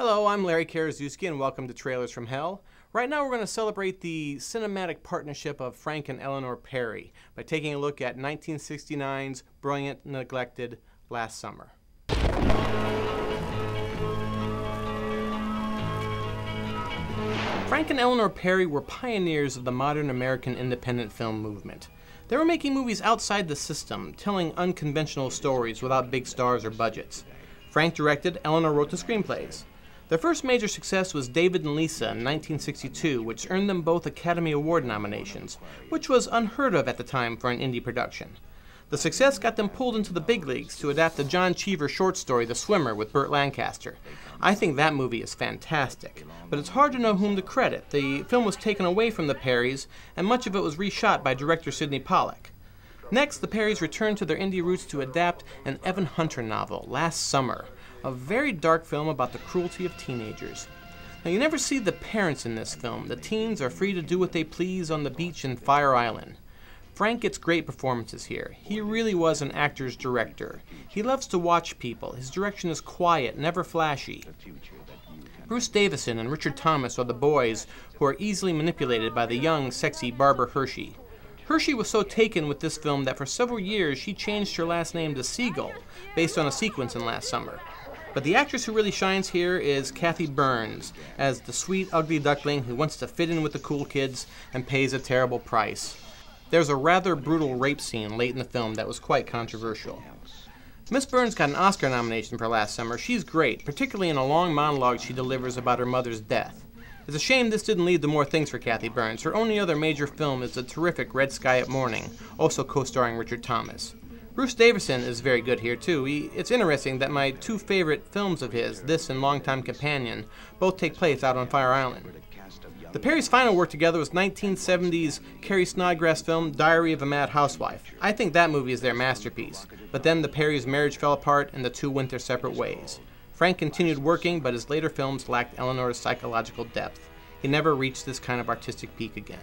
Hello, I'm Larry Karaszewski and welcome to Trailers from Hell. Right now we're going to celebrate the cinematic partnership of Frank and Eleanor Perry by taking a look at 1969's brilliant, neglected Last Summer. Frank and Eleanor Perry were pioneers of the modern American independent film movement. They were making movies outside the system, telling unconventional stories without big stars or budgets. Frank directed, Eleanor wrote the screenplays. Their first major success was David and Lisa in 1962, which earned them both Academy Award nominations, which was unheard of at the time for an indie production. The success got them pulled into the big leagues to adapt the John Cheever short story The Swimmer with Burt Lancaster. I think that movie is fantastic, but it's hard to know whom to credit. The film was taken away from the Perrys, and much of it was reshot by director Sydney Pollack. Next, the Perrys returned to their indie roots to adapt an Evan Hunter novel, Last Summer, a very dark film about the cruelty of teenagers. Now, you never see the parents in this film. The teens are free to do what they please on the beach in Fire Island. Frank gets great performances here. He really was an actor's director. He loves to watch people. His direction is quiet, never flashy. Bruce Davison and Richard Thomas are the boys who are easily manipulated by the young, sexy Barbara Hershey. Hershey was so taken with this film that for several years she changed her last name to Seagull, based on a sequence in Last Summer. But the actress who really shines here is Cathy Burns, as the sweet, ugly duckling who wants to fit in with the cool kids and pays a terrible price. There's a rather brutal rape scene late in the film that was quite controversial. Miss Burns got an Oscar nomination for last summer. She's great, particularly in a long monologue she delivers about her mother's death. It's a shame this didn't lead to more things for Cathy Burns. Her only other major film is the terrific Red Sky at Morning, also co-starring Richard Thomas. Bruce Davison is very good here too. He, it's interesting that my two favorite films of his, this and Longtime Companion, both take place out on Fire Island. The Perrys' final work together was 1970's Carrie Snodgress film Diary of a Mad Housewife. I think that movie is their masterpiece, but then the Perrys' marriage fell apart and the two went their separate ways. Frank continued working, but his later films lacked Eleanor's psychological depth. He never reached this kind of artistic peak again.